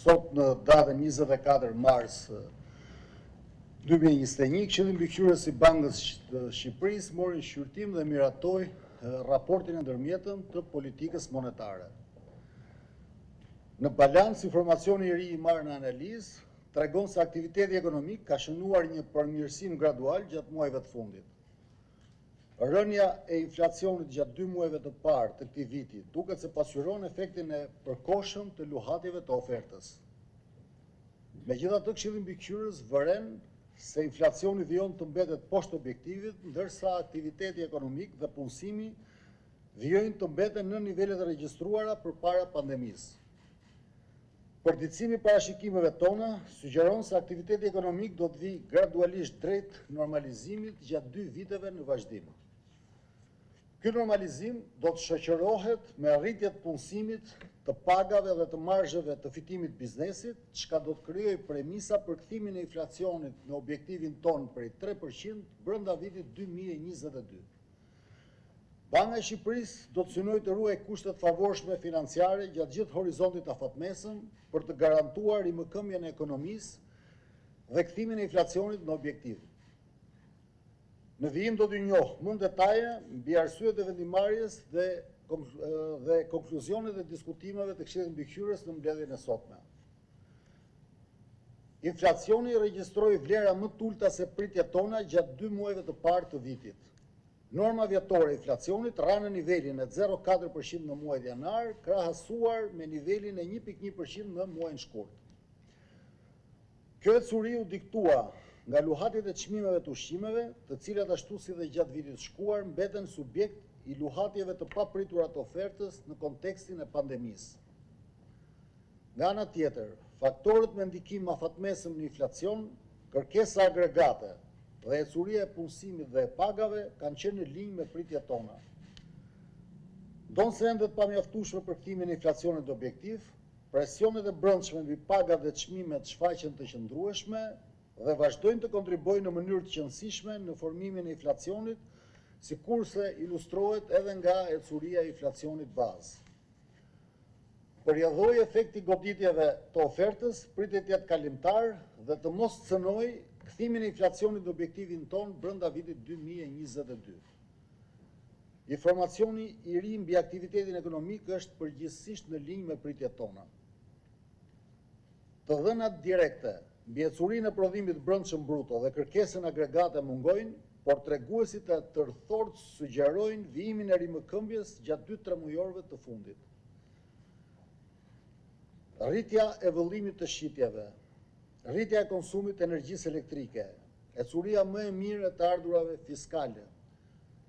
Sot në datën njëzet e katër mars dy mijë e njëzet e një, Këshilli Mbikëqyrës i Bankës të Shqipërisë mori në shqyrtim dhe miratoi Raportin e Ndërmjetëm të Politikës Monetare. Në balancë, informacioni i ri i marrë në analizë tregon se aktiviteti ekonomik ka shënuar një përmirësim gradual gjatë muajve të fundit. Rënia e inflacionit gjatë dy muajve të parë të këtij viti duket se pasqyron efektin e përkohshëm të luhatjeve të ofertës. Megjithatë, Këshilli Mbikëqyrës vëren se inflacioni vijon të mbetet poshtë objektivit, ndërsa aktiviteti ekonomik dhe punësimi vijojnë të mbeten nën nivelet e regjistruara përpara pandemisë. Përditësimi i parashikimeve tona sugjeron se aktiviteti ekonomik do të vijë gradualisht drejt normalizimit gjatë dy viteve në vazhdim. Ky normalizim do të shoqërohet me rritje të punësimit, të pagave dhe të marzheve të fitimit të biznesit, çka do të krijojë premisa për kthimin e inflacionit në objektivin tonë prej tre për qind brenda vitit dy mijë e njëzet e dy. Banka e Shqipërisë do të synojë të ruajë kushte të favorshme financiare gjatë gjithë horizontit afatmesëm për të garantuar rimëkëmbjen e ekonomisë dhe kthimin e inflacionit në objektiv. Në vijim do t'ju njoh më në detaje mbi arsyet e vendimmarrjes dhe dhe konkluzionet e diskutimeve të Këshillit Mbikëqyrës në mbledhjen e sotme. Inflacioni regjistroi vlera më të ulëta se pritjet tona gjatë dy muajve të parë të vitit. Norma vjetore e inflacionit ra në nivelin e zero katër për qind në muajin janar, krahasuar me nivelin e një pikë një për qind në muajin shkurt. Kjo ecuri u diktua nga luhatjet e çmimeve të ushqimeve, të cilat ashtu si dhe gjatë vitit të shkuar mbeten subjekt i luhatjeve të papritura të ofertës në kontekstin e pandemisë. Nga ana tjetër, faktorët me ndikim afatmesëm në inflacion, kërkesa agregate dhe ecuria e punësimit dhe e pagave kanë qenë në linjë me pritjet tona. Ndonëse ende të pamjaftueshme për kthimin e inflacionit në objektiv, presionet e brendshme mbi pagat dhe çmimet shfaqen të qëndrueshme dhe vazhdojnë të kontribuojnë në mënyrë të qënësishme në formimin e inflacionit, sikurse ilustrohet edhe nga ecuria e inflacionit bazë. Për rrjedhojë efekti i goditjeve të ofertës, pritet të jetë kalimtar dhe të mos cënojë kthimin e inflacionit në objektivin tonë brenda vitit dy mijë e njëzet e dy. Informacioni i ri mbi aktivitetin ekonomik është përgjithësisht në linjë me pritjet tona. Të dhënat direkte mbi ecurinë e prodhimit brendshëm bruto dhe kërkesën agregate mungojnë, por treguesit e tërthortë sugjerojnë vijimin e rimëkëmbjes gjatë dy tremujorëve të fundit. Rritja e vëllimit të shitjeve, rritja e konsumit të energjisë elektrike, ecuria më e mirë e të ardhurave fiskale,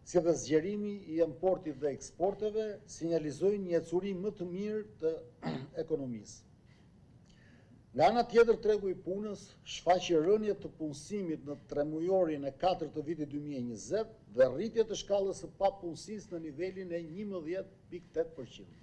si dhe zgjerimi i importit dhe eksporteve sinjalizojnë një ecuri më të mirë të ekonomisë. Nga ana tjetër tregu i punës shfaqi rënie të punësimit në tremujorin e katërt të vitit dy mijë e njëzet dhe rritje të shkallës së papunësisë në nivelin e njëmbëdhjetë pikë tetë për qind.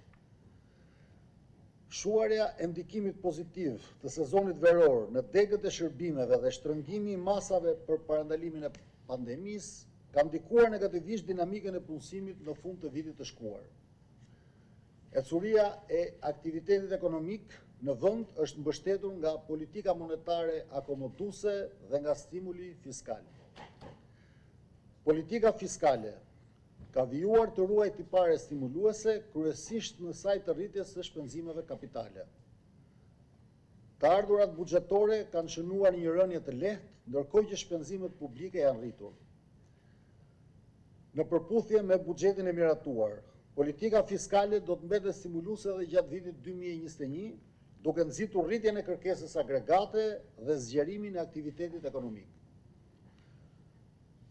Shuarja e ndikimit pozitiv të sezonit veror në degët e shërbimeve dhe shtrëngimi i masave për parandalimin e pandemisë ka ndikuar negativisht dinamikën e punësimit në fund të vitit të shkuar. Ecuria e aktivitetit ekonomik në vend është mbështetur nga politika monetare akomoduese dhe nga stimuli fiskal. Politika fiskale ka vijuar të ruajë tipare stimuluese kryesisht në sajë të rritjes së shpenzimeve kapitale. Të ardhurat buxhetore kanë shënuar një rënie të lehtë, ndërkohë që shpenzimet publike janë rritur. Në përputhje me buxhetin e miratuar, politika fiskale do të mbetet stimuluese edhe gjatë vitit dy mijë e njëzet e një, duke nxitur rritjen e kërkesës agregate dhe zgjerimin e aktivitetit ekonomik.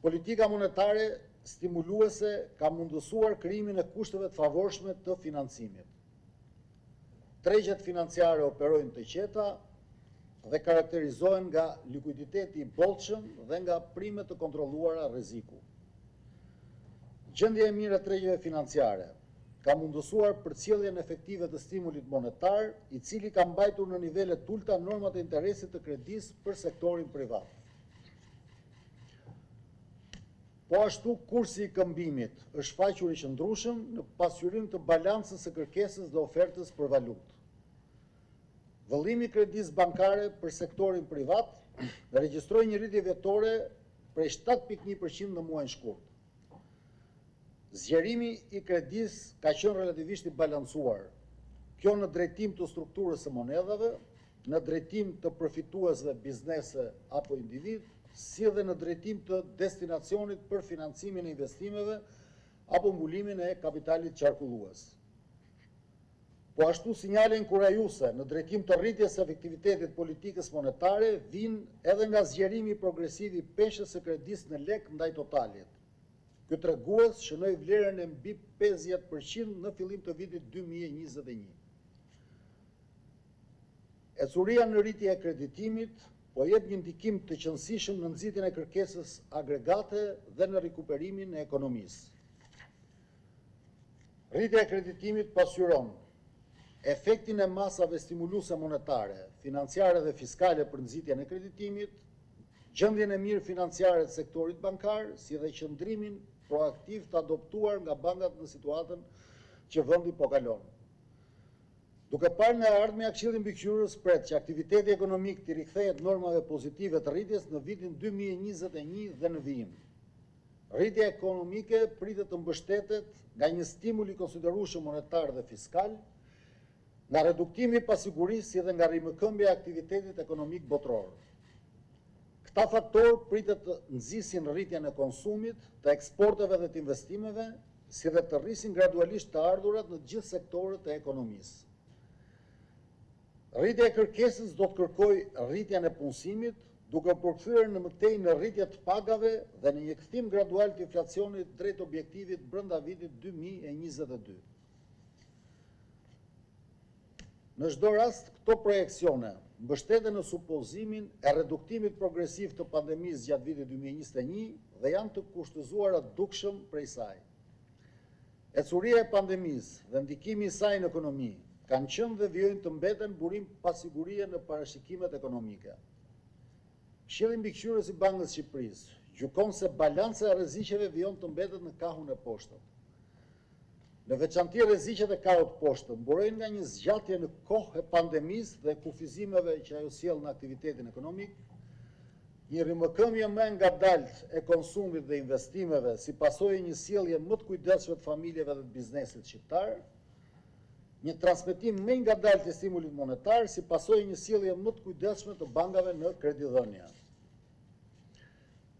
Politika monetare stimuluese ka mundësuar krijimin e kushteve të favorshme të financimit. Tregjet financiare operojnë të qeta dhe karakterizohen nga likuiditeti i bollshëm dhe nga prime të kontrolluara rreziku. Gjendja e mirë e tregjeve financiare ka mundësuar përcjelljen efektive të stimulit monetar, i cili ka mbajtur në nivele të ulëta normat e interesit të kredisë për sektorin privat. Po ashtu, kursi i këmbimit është shfaqur i qëndrueshëm në pasqyrim të balancës së kërkesës dhe ofertës për valutë. Vëllimi i kredisë bankare për sektorin privat regjistroi një rritje vjetore prej shtatë pikë një për qind në muajin shkurt. Zgjerimi i kredisë ka qenë relativisht i balancuar, kjo në drejtim të strukturës së monedhave, në drejtim të përfituesve biznese apo individë, si dhe në drejtim të destinacionit për financimin e investimeve apo mbulimin e kapitalit qarkullues. Po ashtu sinjale inkurajuese në drejtim të rritjes së efektivitetit politikës monetare vijnë edhe nga zgjerimi progresiv i peshës së kredisë në lekë ndaj totalit. Ky tregues shënoi vlerën e mbi pesëdhjetë për qind në fillim të vitit dy mijë e njëzet e një. Ecuria në rritje e kreditimit po jep një ndikim të qenësishëm në nxitjen e kërkesës agregate dhe në rikuperimin e ekonomisë. Rritja e kreditimit pasqyron efektin e masave stimuluese monetare, financiare dhe fiskale për nxitjen e kreditimit, gjendjen e mirë financiare të sektorit bankar, si dhe qëndrimin proaktiv të adoptuar nga bankat në situatën që vendi po kalon. Duke parë nga e ardhmja Këshilli Mbikëqyrës pret që aktiviteti ekonomik t'i rikthehet normave pozitive të rritjes në vitin dy mijë e njëzet e një dhe në vijim. Rritja ekonomike pritet të mbështetet nga një stimul i konsiderueshëm monetar dhe fiskal, nga reduktimi i pasigurisë si dhe nga rimëkëmbja e aktivitetit ekonomik botëror. Këta faktorë pritet të nxisin rritjen e konsumit, të eksporteve dhe të investimeve, si dhe të rrisin gradualisht të ardhurat në të gjithë sektorët e ekonomisë. Rritja e kërkesës do të kërkojë rritjen e punësimit, duke u përkthyer në më tej në rritje të pagave dhe në një kthim gradual të inflacionit drejt objektivit brenda vitit dy mijë e njëzet e dy. Në çdo rast, këto projeksione mbështeten në supozimin e reduktimit progresiv të pandemisë gjatë vitit dy mijë e njëzet e një dhe janë të kushtëzuara dukshëm prej saj. Ecuria e pandemisë dhe ndikimi i saj në ekonomi kanë qenë dhe vijojnë të mbeten burim pasigurie në parashikimet ekonomike. Këshilli Mbikëqyrës i Bankës së Shqipërisë gjykon se balanca e rreziqeve vijon të mbetet në kahun e poshtëm. Në veçanti rreziqet e kahut poshtëm mburojnë nga një zgjatje në kohë e pandemisë dhe kufizimeve që ajo sjell në aktivitetin ekonomik, një rimëkëmbje më e ngadaltë e konsumit dhe investimeve si pasojë e një sjellje më të kujdesshme të familjeve dhe të biznesit shqiptar, një transmetim më i ngadaltë i stimulit monetar si pasojë e një sjellje më të kujdesshme të bankave në kredidhënie.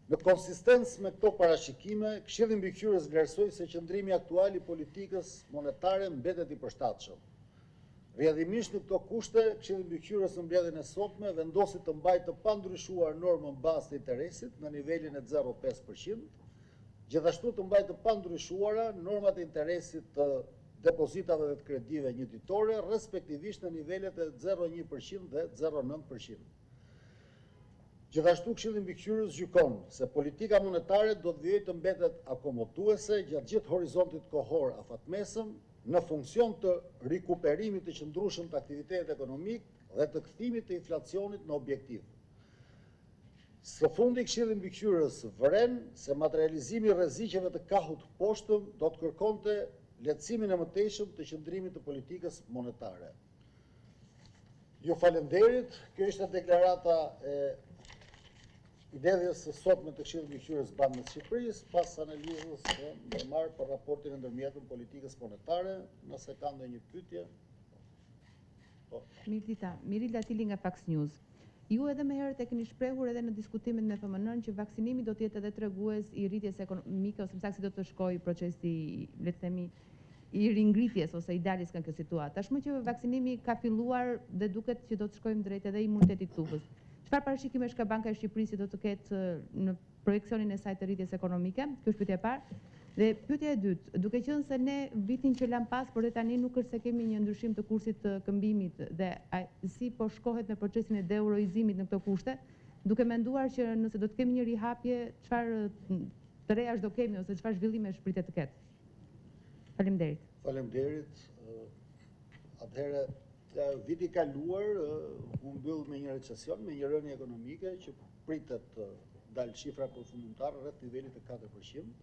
Në konsistencë me këto parashikime, Këshilli Mbikëqyrës vlerësoi se qëndrimi aktual i politikës monetare mbetet i përshtatshëm. Rrjedhimisht në këto kushte, Këshilli Mbikëqyrës në mbledhjen e sotme vendosi të mbajë të pandryshuar normën bazë të interesit në nivelin e zero pesë për qind, gjithashtu të mbajë të pandryshuara normat e interesit të depozitave dhe të kredive një ditore, respektivisht në nivelet e zero një për qind dhe zero nëntë për qind. Gjithashtu Këshilli Mbikëqyrës gjykon se politika monetare do të vijojë të mbetet akomoduese gjatë gjithë horizontit kohor afatmesëm, në funksion të rikuperimit të qëndrueshëm të aktivitetit ekonomik dhe të kthimit të inflacionit në objektiv. Së fundi Këshilli Mbikëqyrës vëren se materializimi i rreziqeve të kahut të poshtëm do të kërkonte lehtësimin e mëtejshëm të qëndrimit të politikës monetare. Ju falemnderit. Kjo ishte deklarata e mbledhjes së sotme të Këshillit Mbikëqyrës të Bankës së Shqipërisë pas analizës së ndërmarrë për raportin e ndërmjetëm të politikës monetare, nëse ka ndonjë pyetje. Po. Mirdita, Mirit Latili nga Fax News. Ju edhe më herët e keni shprehur edhe në diskutimet me FMN-në që vaksinimi do të jetë edhe tregues i rritjes ekonomike ose më saktë si do të shkojë procesi, le të themi, i ringritjes ose i daljes nga kjo situatë. Tashmë që vaksinimi ka filluar dhe duket që do të shkojmë drejt edhe imunitetit të tufës, çfarë parashikimesh ka Banka e Shqipërisë që do të ketë në projeksionin e saj të rritjes ekonomike? Kjo është pyetja e parë. Dhe pyetja e dytë, duke qenë se ne vitin që lamë pas, por dhe tani nuk është se kemi një ndryshim të kursit të këmbimit dhe si po shkohet me procesin e deeuroizimit në këto kushte, duke menduar që nëse do të kemi një rihapje, çfarë të rejash do kemi ose çfarë zhvillimesh pritet të ketë? Faleminderit. Faleminderit. Atëherë viti i kaluar u mbyll me një recesion, me një rënie ekonomike që pritet të dalë shifra përfundimtare rreth nivelit të 4%.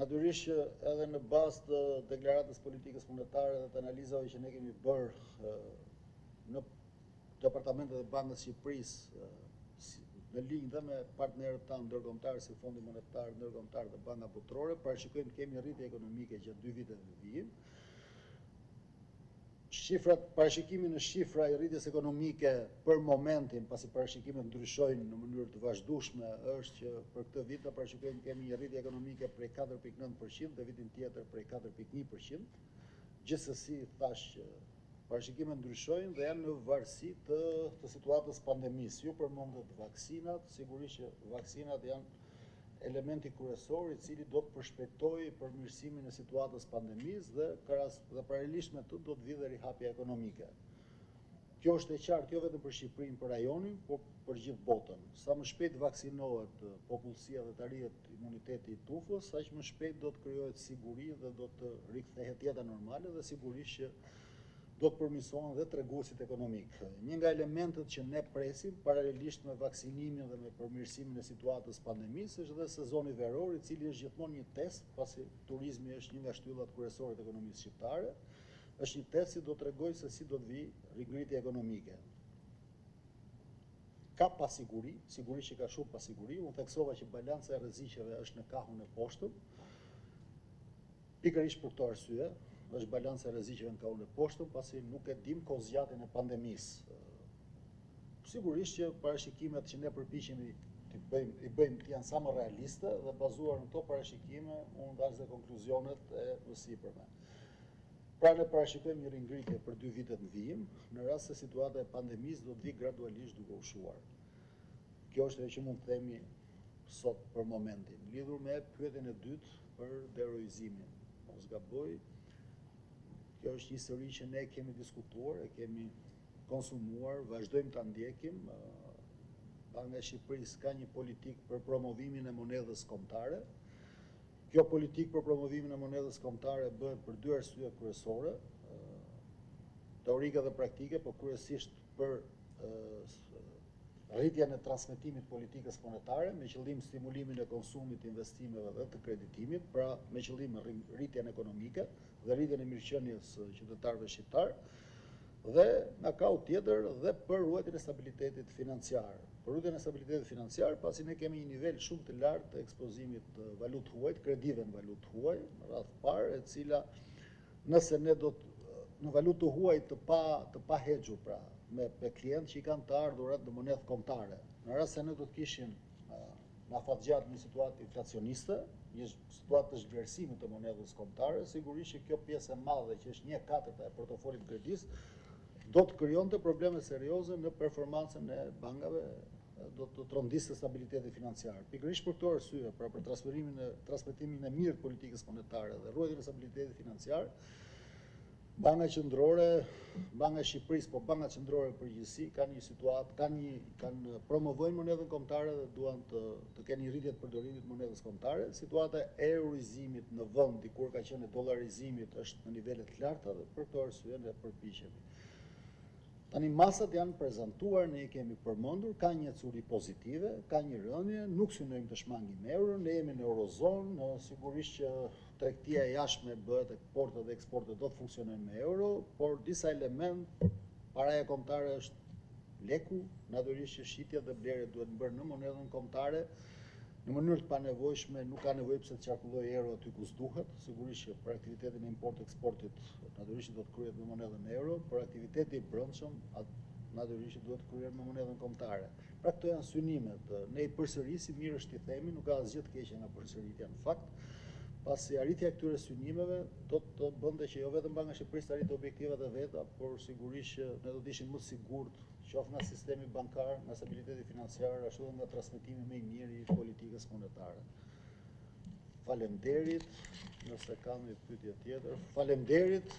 Natyrisht që edhe në bazë të deklaratës së politikës monetare dhe të analizave që ne kemi bërë në Departamentet e Bankës së Shqipërisë në linjë dhe me partnerët tanë ndërkombëtarë si Fondi Monetar Ndërkombëtar dhe Banka Botërore, parashikojmë të kemi rritje ekonomike gjatë dy viteve në vijim. Shifrat, parashikimi në shifra i rritjes ekonomike për momentin, pasi parashikimet ndryshojnë në mënyrë të vazhdueshme, është që për këtë vit të parashikojmë të kemi një rritje ekonomike prej 4.9% dhe vitin tjetër prej 4.1%. Gjithsesi thash që Parashikimet ndryshojnë dhe janë në varësi të të situatës së pandemisë. Ju përmendët vaksinat, sigurisht që vaksinat janë elementi kryesor i cili do të përshpejtojë përmirësimin e situatës së pandemisë dhe krahas dhe paralelisht me të do të vijë dhe rihapja ekonomike. Kjo është e qartë jo vetëm për Shqipërinë, për rajonin, por për gjithë botën. Sa më shpejt të vaksinohet popullsia dhe të arrihet Imuniteti i tufës aq më shpejt do të krijohet siguri dhe do të rikthehet jeta normale dhe sigurisht që do të përmirësohen dhe treguesit ekonomikë. Një nga elementët që ne presim, paralelisht me vaksinimin dhe me përmirësimin e situatës së pandemisë, është dhe sezoni veror, i cili është gjithmonë një test, pasi turizmi është një nga shtyllat kryesore të ekonomisë shqiptare, është një test që do të tregojë se si do të vijë ringritja ekonomike. Ka pasiguri, sigurisht që ka shumë pasiguri. Unë theksova që balanca e rreziqeve është në kahun e poshtëm. Pikërisht për këto arsye, është balanca e rreziqeve në kahun e poshtëm, pasi nuk e dimë kohëzgjatjen e pandemisë. Sigurisht që parashikimet që ne përpiqemi t'i bëjmë, i bëjmë të jenë sa më realiste dhe bazuar në këto parashikime, unë dhashë dhe konkluzionet e mësipërme. Pra ne parashikojmë një ringritje për dy vitet në vijim, në rast se situata e pandemisë do të vijë gradualisht duke u shuar. Kjo është ajo që mund të themi sot për momentin. Lidhur me pyetjen e dytë për deeuroizimin, mos gaboj, kjo është një histori që ne kemi diskutuar, e kemi konsumuar, vazhdojmë ta ndjekim. Banka e Shqipërisë ka një politikë për promovimin e monedhës kombëtare. Kjo politikë për promovimin e monedhës kombëtare bëhet për dy arsye kryesore, teorike dhe praktike, por kryesisht për rritjen e transmetimit të politikës monetare, me qëllim stimulimin e konsumit, investimeve dhe të kreditimit, pra me qëllim rritjen ekonomike dhe rritjen e mirëqenies së qytetarëve shqiptarë. Dhe nga krahu tjetër dhe për ruajtjen e stabilitetit financiar. Për ruajtjen e stabilitetit financiar, pasi ne kemi një nivel shumë të lartë të ekspozimit në valutë të huaj, të kredive në valutë të huaj, në radhë të parë, e cila nëse ne do të në valutë të huaj të pa të pahexhuar, pra me me klientë që i kanë të ardhurat në monedhë kombëtare. Në rast se ne do të kishim Në afatgjatë një situatë inflacioniste, një situatë të zhvlerësimit të monedhës kombëtare, sigurisht që kjo pjesë e madhe që është një e katërta e portofolit të kredisë, do të krijonte probleme serioze në performancën e bankave, do të trondiste stabilitetin financiar. Pikërisht për këto arsye, pra për transferimin e transmetimin e mirë të politikës monetare dhe ruajtjen e stabilitetit financiar, Banka Qendrore, Banka e Shqipërisë, po bankat qendrore në përgjithësi kanë një situatë, kanë një kanë promovojnë monedhën kombëtare dhe duan të të kenë një rritje të përdorimit të monedhës kombëtare. Situata e euroizimit në vend dikur ka qenë e dollarizimit është në nivele të larta dhe për këtë arsye ne përpiqemi. Tani masat janë prezantuar, ne i kemi përmendur, ka një ecuri pozitive, ka një rënie, nuk synojmë të shmangim euron, ne jemi në eurozonë, sigurisht që Tregtia e jashtme bëhet importet dhe eksportet do të funksionojnë me euro, por disa elementë, paraja kombëtare është leku, natyrisht që shitjet dhe blerjet duhet bërë në monedhën kombëtare, në mënyrë të panevojshme, nuk ka nevojë pse të qarkullojë euro aty ku s'duhet, sigurisht që për aktivitetin e import-eksportit natyrisht që do të kryhet me monedhën euro, por aktiviteti i brendshëm natyrisht që duhet të kryhet me monedhën kombëtare. Pra këto janë synimet. Ne i përsërisim, mirë është t'i themi, nuk ka asgjë të keqe nga përsëritja në fakt, pasi arritja e këtyre synimeve do të bënte që jo vetëm Banka e Shqipërisë të arrinte objektivat e veta, por sigurisht që ne do të ishim më të sigurt, qoftë nga sistemi bankar, nga stabiliteti financiar, ashtu edhe nga transmetimi më i mirë i politikës monetare. Faleminderit, nëse ka një pyetje tjetër. Faleminderit.